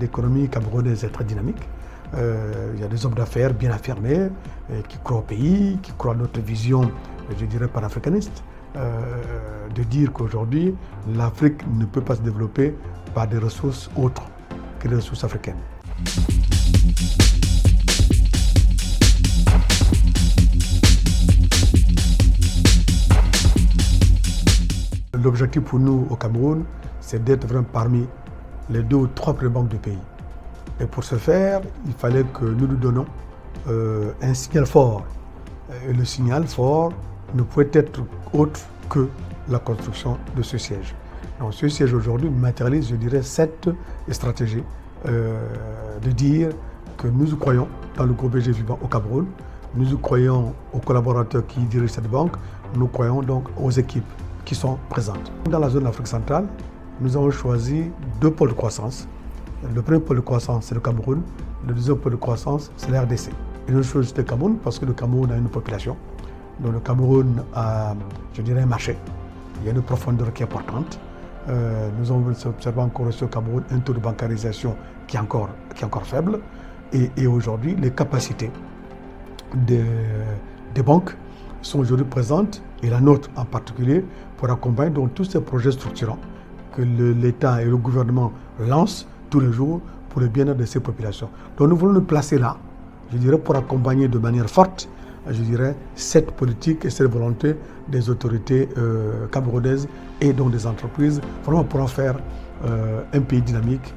L'économie camerounaise est très dynamique. Euh, il y a des hommes d'affaires bien affirmés euh, qui croient au pays, qui croient à notre vision, je dirais, panafricaniste, euh, de dire qu'aujourd'hui, l'Afrique ne peut pas se développer par des ressources autres que les ressources africaines. L'objectif pour nous au Cameroun, c'est d'être vraiment parmi les deux ou trois premières banques du pays. Et pour ce faire, il fallait que nous nous donnons euh, un signal fort. Et le signal fort ne pouvait être autre que la construction de ce siège. Donc ce siège aujourd'hui matérialise, je dirais, cette stratégie euh, de dire que nous croyons dans le groupe BG Vivant au Cameroun, nous croyons aux collaborateurs qui dirigent cette banque, nous croyons donc aux équipes qui sont présentes. Dans la zone d'Afrique centrale, nous avons choisi deux pôles de croissance. Le premier pôle de croissance, c'est le Cameroun. Le deuxième pôle de croissance, c'est la RDC. Et nous choisissons le Cameroun parce que le Cameroun a une population. Donc le Cameroun a, je dirais, un marché. Il y a une profondeur qui est importante. Euh, nous avons observé encore au Cameroun un taux de bancarisation qui est encore, faible. Et, aujourd'hui, les capacités des, des banques sont aujourd'hui présentes, et la nôtre en particulier, pour accompagner donc, tous ces projets structurants que l'État et le gouvernement lancent tous les jours pour le bien-être de ces populations. Donc nous voulons nous placer là, je dirais, pour accompagner de manière forte, je dirais, cette politique et cette volonté des autorités euh, camerounaises et donc des entreprises, vraiment pour en faire euh, un pays dynamique